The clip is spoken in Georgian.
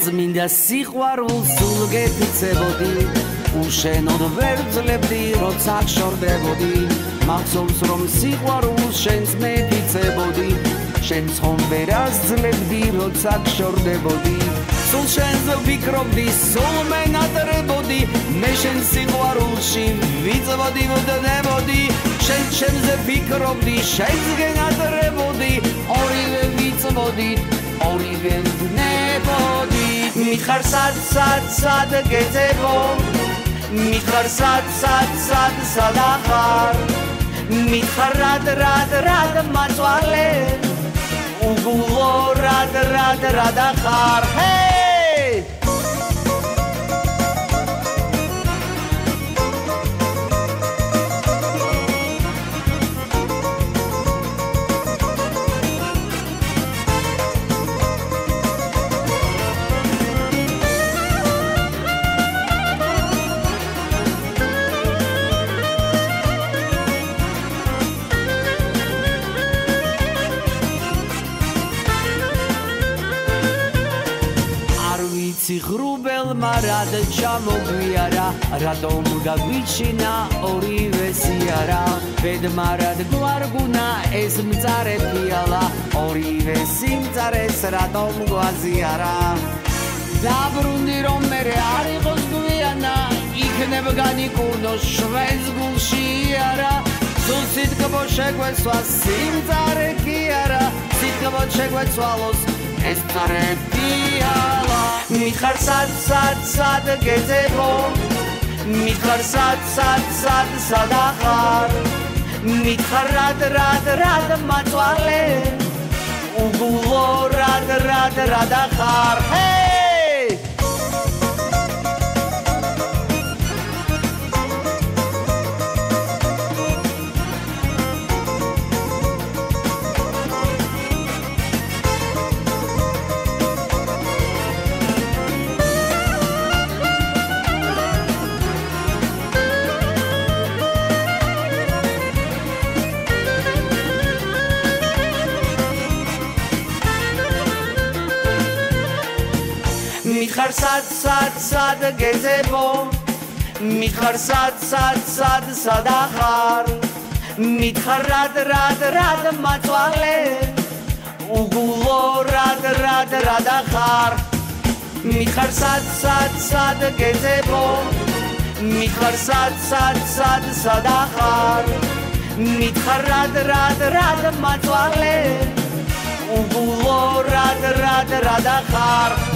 წმინდა სიყვარულს სულ გეფიცებოდი უშენოდ ვერ ძლებდი როცა შორდებოდი მახსოვს რომ სიყვარულს შენს მეფიცებოდი შენ ხომ ვერ ასძლებდი როცა შორდებოდი სულ შენზე ვფიქრობდი სულ მენატრებოდი. მე შენ სიყვარულში ვიწვოდი ვდნებოდი შენ შენზე ვფიქრობდი შენს გენატრებოდი. ორივე ვიწვოდი ორივე ვდნებოდი მიხარ სად სად სად გეძებო? მიხარ სად სად სად სადახარ მიხარ რად რად რად მაწვალე? უგულო რად რად რად ახარ? ჰეი მარად ჩამოგვიარა რატომ გაგვიჩინა ორივე სიარა? ბედმარად გვარგუნა ეს მწარე ფიალა? ორივე სიმწარეს რატომ გვაზიარა? დაბრუნდი რომ მე არ იყოს გვიანა? იქნებ განიკურნო შვენს გულში არა? სულ სიტკბო შეგვეცვა სიმწარე კი არა? სიტკბო შეგვეცვალოს ეს წარებიალა მიხარ სად სად სად გეძებო. მიხარ სად სად სად სადახარ. მიხარ რად რად რად მაწვალე. უგულო რად რად რად ახარ. ჰეი მიხარ სად სად სად გეზებო? მიხარ სად სად სად სადახარ მიხარ რად რად რად მაწვალე? უგულო რად რად რად ახარ? მიხარ სად სად სად გეზებო? მიხარ სად სად სად სადახარ მიხარ რად რად რად მაწვალე? უგულო რად რად რად ახარ